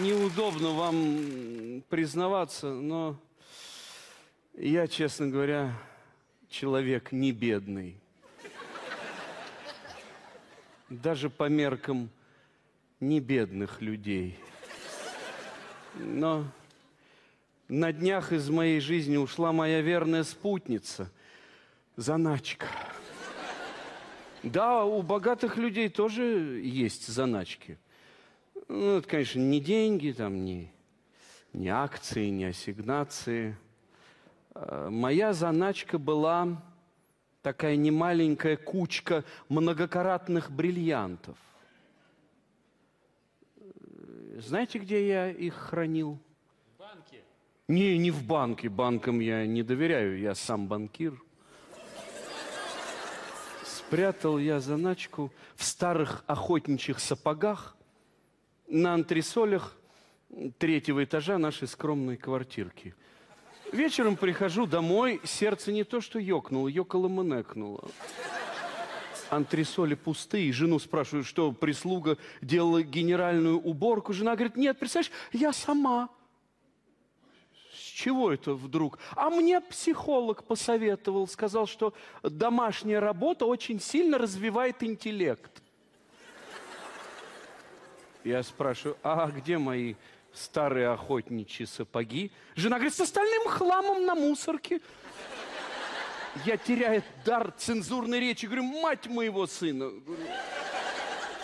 неудобно вам признаваться, но я, честно говоря, человек не бедный. Даже по меркам не бедных людей. Но на днях из моей жизни ушла моя верная спутница, заначка. Да, у богатых людей тоже есть заначки. Ну, это, конечно, не деньги, там, не, не акции, не ассигнации. А, Моя заначка была такая немаленькая кучка многокаратных бриллиантов. Э, Знаете, где я их хранил? В банке. Не, не в банке. Банкам я не доверяю, я сам банкир. Спрятал я заначку в старых охотничьих сапогах на антресолях третьего этажа нашей скромной квартирки. Вечером прихожу домой, сердце не то что ёкнуло, ёкало-мнекнуло. Антресоли пустые. Жену спрашиваю, что прислуга делала генеральную уборку. Жена говорит, нет, представляешь, я сама. С чего это вдруг? А мне психолог посоветовал, сказал, что домашняя работа очень сильно развивает интеллект. Я спрашиваю, а где мои старые охотничьи сапоги? Жена говорит, с остальным хламом на мусорке. Я теряю дар цензурной речи. Говорю, мать моего сына.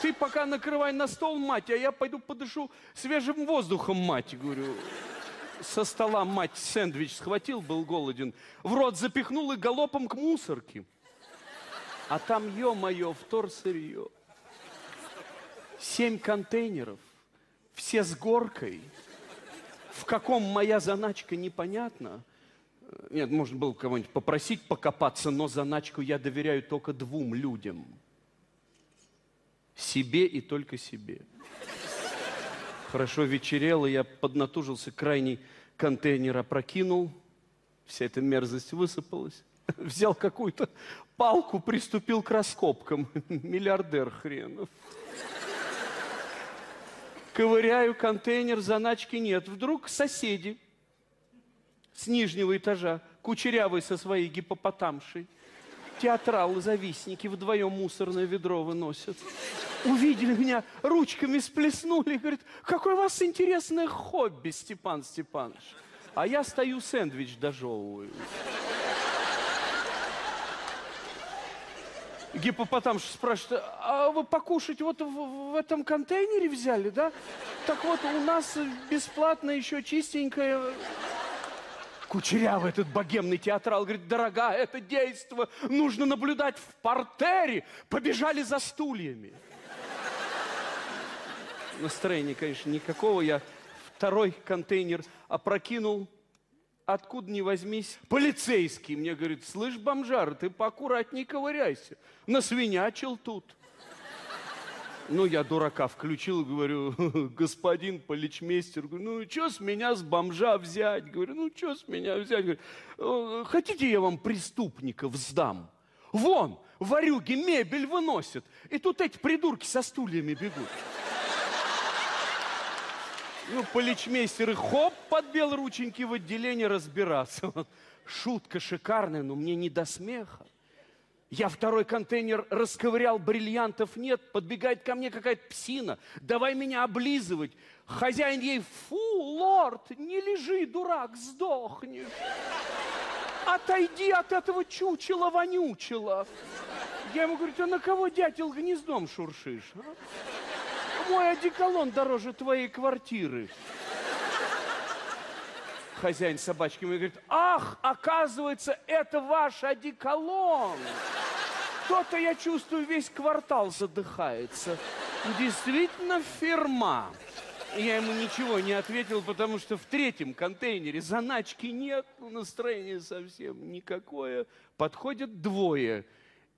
Ты пока накрывай на стол, мать, а я пойду подышу свежим воздухом, мать. Говорю, со стола мать сэндвич схватил, был голоден, в рот запихнул и галопом к мусорке. А там, ё-моё, вторсырье. Семь контейнеров, все с горкой. В каком моя заначка, непонятно. Э, Нет, можно было кого-нибудь попросить покопаться, но заначку я доверяю только двум людям. Себе и только себе. Хорошо вечерело, я поднатужился, крайний контейнер опрокинул, вся эта мерзость высыпалась. Взял какую-то палку, приступил к раскопкам. Миллиардер хренов. Ковыряю контейнер, заначки нет. Вдруг соседи с нижнего этажа, кучерявый со своей гипопотамшей, театралы, завистники вдвоем мусорное ведро выносят. Увидели меня, ручками сплеснули, говорит, какое у вас интересное хобби, Степан Степанович. А я стою, сэндвич дожевываю. Гипопотам спрашивает, а вы покушать вот в, в этом контейнере взяли, да? Так вот, у нас бесплатно еще чистенькое... Кучерявый этот богемный театрал говорит, дорогая, это действо нужно наблюдать в портере. Побежали за стульями. Настроения, конечно, никакого. Я второй контейнер опрокинул. Откуда ни возьмись, полицейский мне говорит, слышь, бомжар, ты поаккуратней ковыряйся. Насвинячил тут. Ну, я дурака включил, говорю, господин поличмейстер, говорю, ну, что с меня с бомжа взять? Говорю, ну, что с меня взять? Говорю, «Э, хотите, я вам преступников сдам? Вон, варюги мебель выносят, и тут эти придурки со стульями бегут. Ну, поличмейстер и хоп, подбел рученьки в отделение разбираться. Шутка шикарная, но мне не до смеха. Я второй контейнер расковырял, бриллиантов нет. Подбегает ко мне какая-то псина. Давай меня облизывать. Хозяин ей, фу, лорд, не лежи, дурак, сдохнешь. Отойди от этого чучела-вонючела. Я ему говорю, ты на кого, дятел, гнездом шуршишь? а? Мой одеколон дороже твоей квартиры. Хозяин собачки мне говорит, ах, оказывается, это ваш одеколон. То-то, я чувствую, весь квартал задыхается. Действительно фирма. Я ему ничего не ответил, потому что в третьем контейнере заначки нет, настроение совсем никакое. Подходят двое.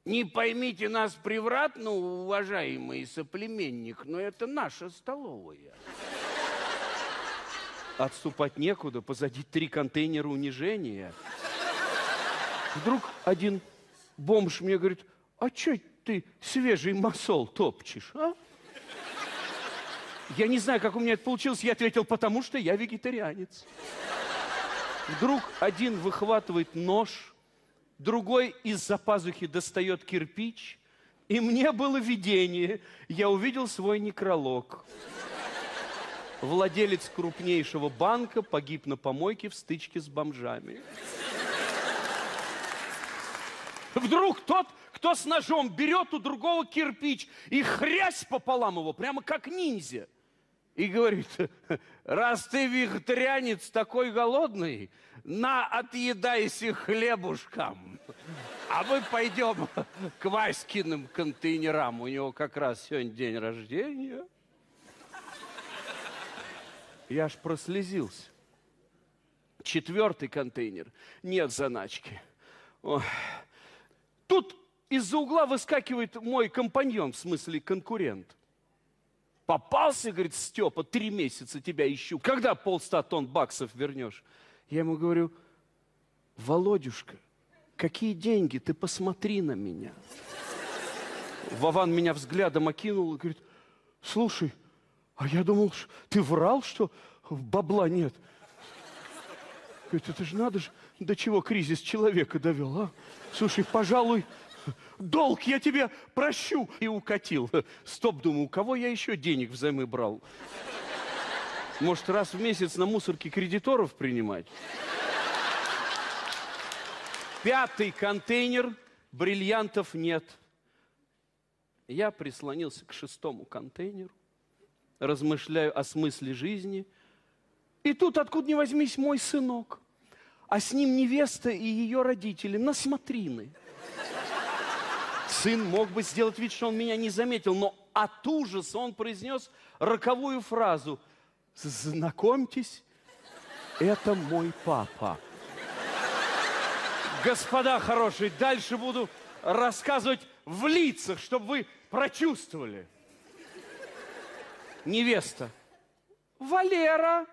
Не поймите нас превратно, уважаемый соплеменник, но это наша столовая. Отступать некуда, позади три контейнера унижения. Вдруг один бомж мне говорит, а что ты свежий масол топчешь, а? Я не знаю, как у меня это получилось. Я ответил, потому что я вегетарианец. Вдруг один выхватывает нож, другой из-за пазухи достает кирпич, и мне было видение. Я увидел свой некролог. Владелец крупнейшего банка погиб на помойке в стычке с бомжами. Вдруг тот, кто с ножом берет у другого кирпич и хрясь пополам его, прямо как ниндзя. И говорит, раз ты вегетарианец такой голодный, на, отъедайся хлебушком. А мы пойдем к Васькиным контейнерам. У него как раз сегодня день рождения. Я аж прослезился. Четвертый контейнер. Нет заначки. Ой. Тут из-за угла выскакивает мой компаньон, в смысле конкурент. Попался, говорит, Степа, три месяца тебя ищу. Когда полста тонн баксов вернешь? Я ему говорю, Володюшка, какие деньги? Ты посмотри на меня. Вован меня взглядом окинул и говорит, слушай, а я думал, ты врал, что бабла нет. Говорит, это же надо же, до чего кризис человека довел, а? Слушай, пожалуй, долг я тебе прощу. И укатил. Стоп, думаю, у кого я еще денег взаймы брал? Может, раз в месяц на мусорке кредиторов принимать? Пятый контейнер, бриллиантов нет. Я прислонился к шестому контейнеру, размышляю о смысле жизни. И тут, откуда ни возьмись, мой сынок. А с ним невеста и ее родители на смотрины. Сын мог бы сделать вид, что он меня не заметил, но от ужаса он произнес роковую фразу. Знакомьтесь, это мой папа. Господа хорошие, дальше буду рассказывать в лицах, чтобы вы прочувствовали. Невеста. Валера,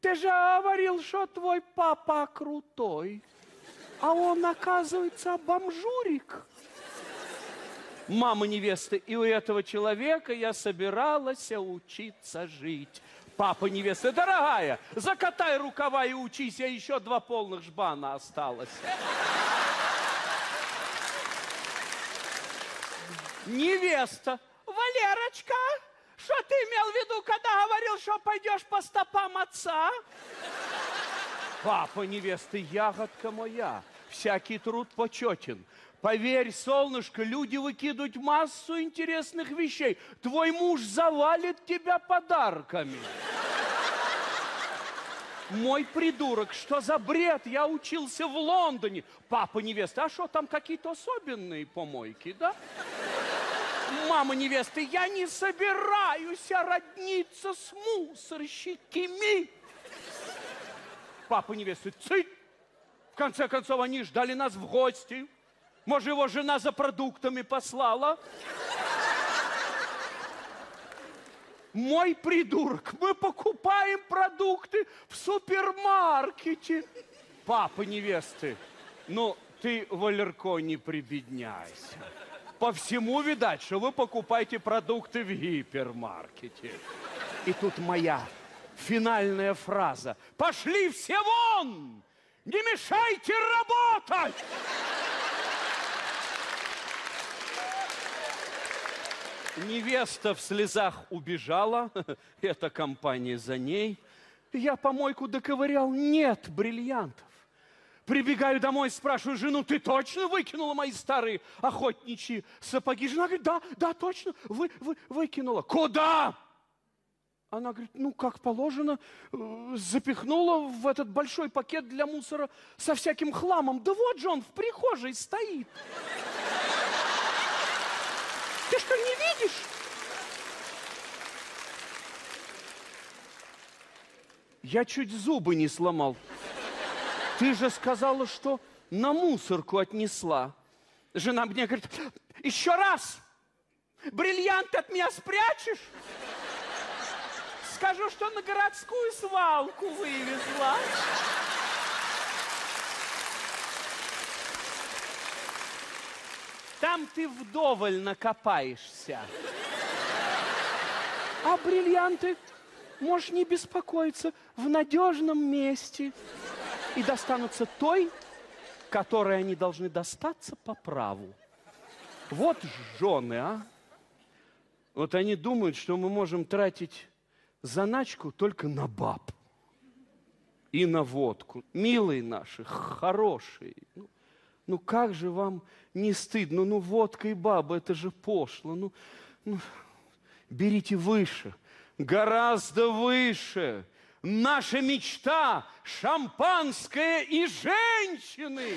ты же говорил, что твой папа крутой. А он, оказывается, бомжурик. Мама невесты, и у этого человека я собиралась учиться жить. Папа невесты, дорогая, закатай рукава и учись, а еще два полных жбана осталось. Невеста, Валерочка, что ты имел в виду, когда говорил, что пойдешь по стопам отца? Папа невесты, ягодка моя, всякий труд почетен. Поверь, солнышко, люди выкидывают массу интересных вещей. Твой муж завалит тебя подарками. Мой придурок, что за бред? Я учился в Лондоне. Папа невесты, а что там какие-то особенные помойки, да? Мама невесты, я не собираюсь родниться с мусорщиками. Папа невесты, цыть! В конце концов, они ждали нас в гости. Может, его жена за продуктами послала? Мой придурок, мы покупаем продукты в супермаркете. Папа невесты, ну, ты, Валерко, не прибедняйся. По всему видать, что вы покупаете продукты в гипермаркете. И тут моя финальная фраза. Пошли все вон! Не мешайте работать! Невеста в слезах убежала, эта компания за ней. Я помойку доковырял, нет бриллиантов. Прибегаю домой, спрашиваю жену, ты точно выкинула мои старые охотничьи сапоги? Жена говорит, да, да, точно, вы, вы, выкинула. Куда? Она говорит, ну, как положено, э, запихнула в этот большой пакет для мусора со всяким хламом. Да вот же он в прихожей стоит. Ты что, не видишь? Я чуть зубы не сломал. Ты же сказала, что на мусорку отнесла. Жена мне говорит, еще раз, бриллиант от меня спрячешь? Скажу, что на городскую свалку вывезла. Там ты вдоволь накопаешься. А бриллианты, можешь не беспокоиться, в надежном месте. И достанутся той, которой они должны достаться по праву. Вот жены, а. Вот они думают, что мы можем тратить заначку только на баб и на водку. Милые наши, хорошие. Ну, ну как же вам не стыдно? Ну, водка и баба, это же пошло. Ну, ну, берите выше, гораздо выше. Наша мечта – шампанское и женщины.